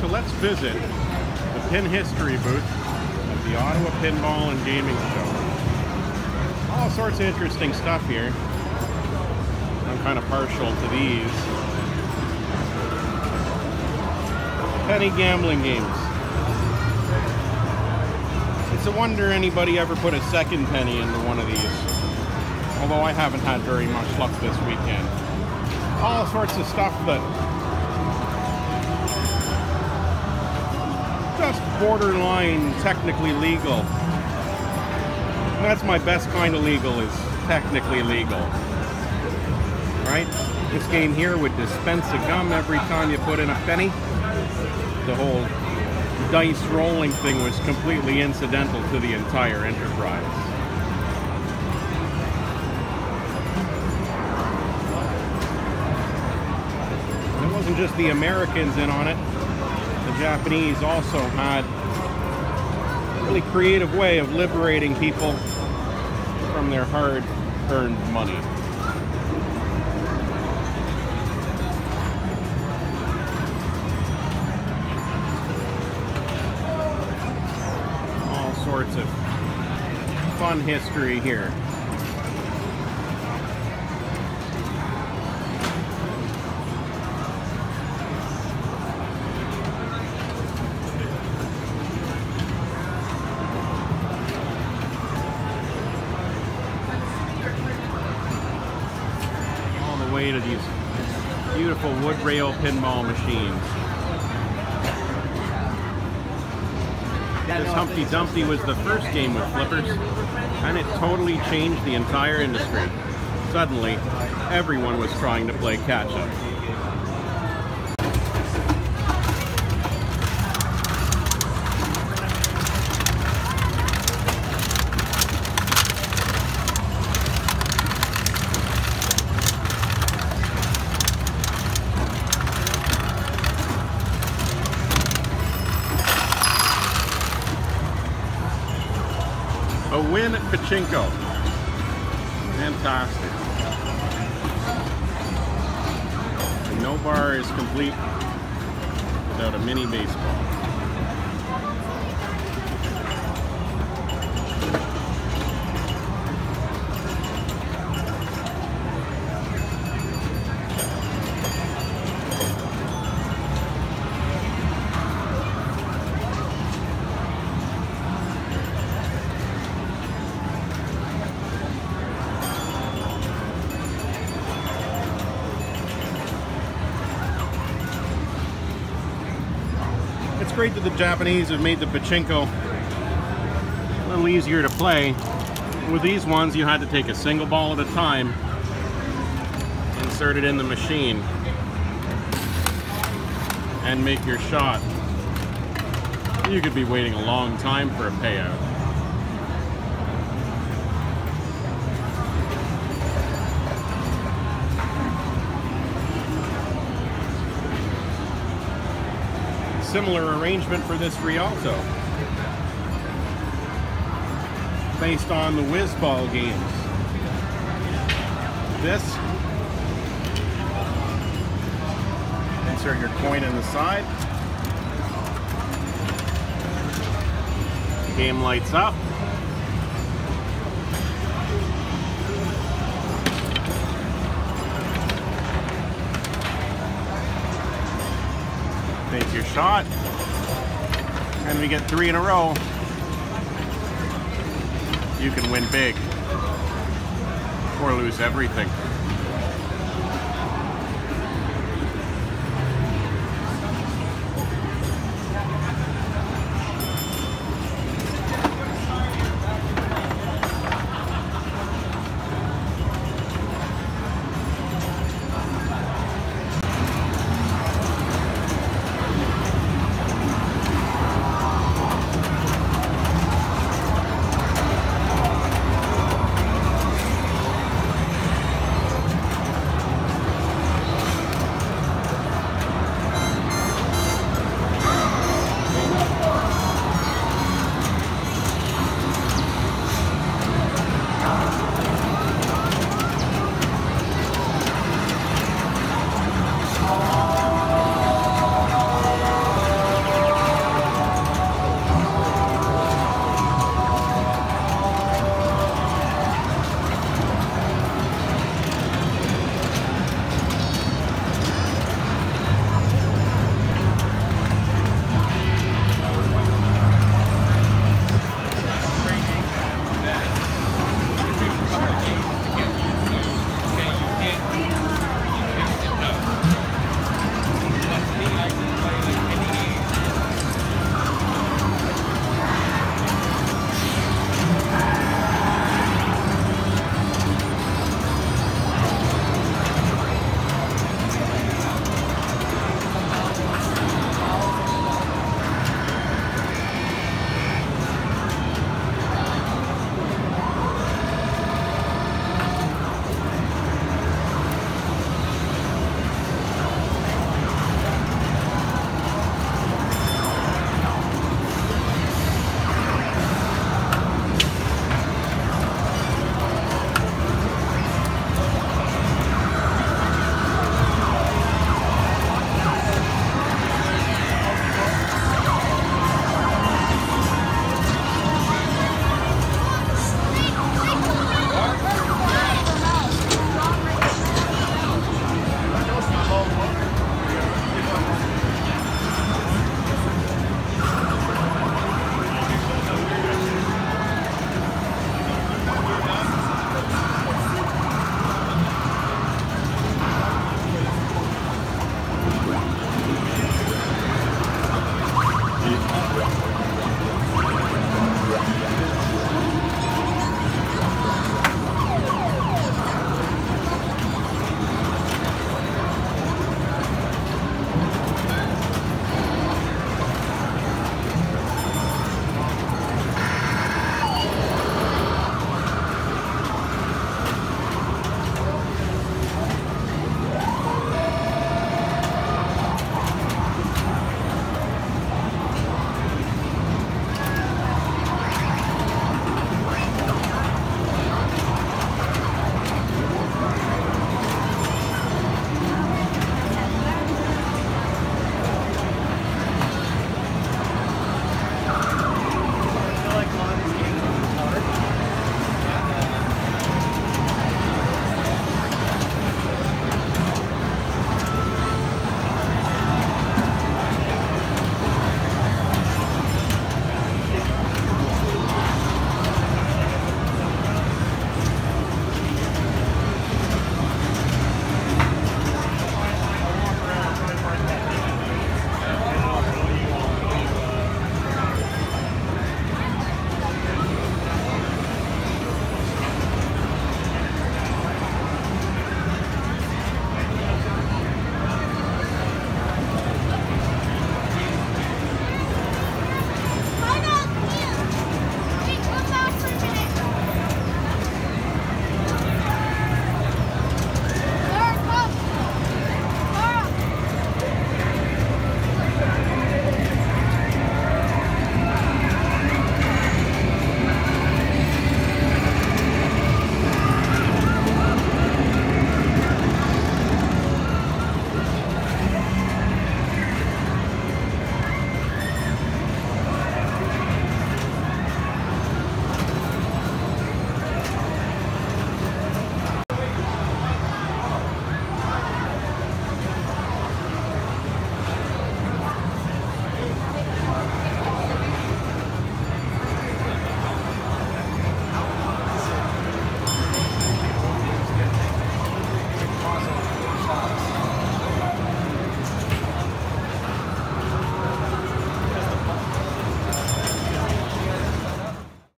so let's visit the pin history booth of the Ottawa Pinball and Gaming Show. All sorts of interesting stuff here. I'm kind of partial to these. Penny gambling games. It's a wonder anybody ever put a second penny into one of these. Although I haven't had very much luck this weekend. All sorts of stuff that borderline technically legal. And that's my best kind of legal is technically legal. Right? This game here would dispense a gum every time you put in a penny. The whole dice rolling thing was completely incidental to the entire enterprise. It wasn't just the Americans in on it. Japanese also had a really creative way of liberating people from their hard-earned money. All sorts of fun history here. Rail pinball machines. This Humpty Dumpty was the first game with flippers, and it totally changed the entire industry. Suddenly, everyone was trying to play catch A win at Pachinko. Fantastic. And no bar is complete without a mini baseball. It's great that the Japanese have made the pachinko a little easier to play. With these ones, you had to take a single ball at a time, insert it in the machine, and make your shot. You could be waiting a long time for a payout. Similar arrangement for this Rialto. Based on the Whizball games. This. Insert your coin in the side. Game lights up. Take your shot. And we get three in a row. You can win big. Or lose everything.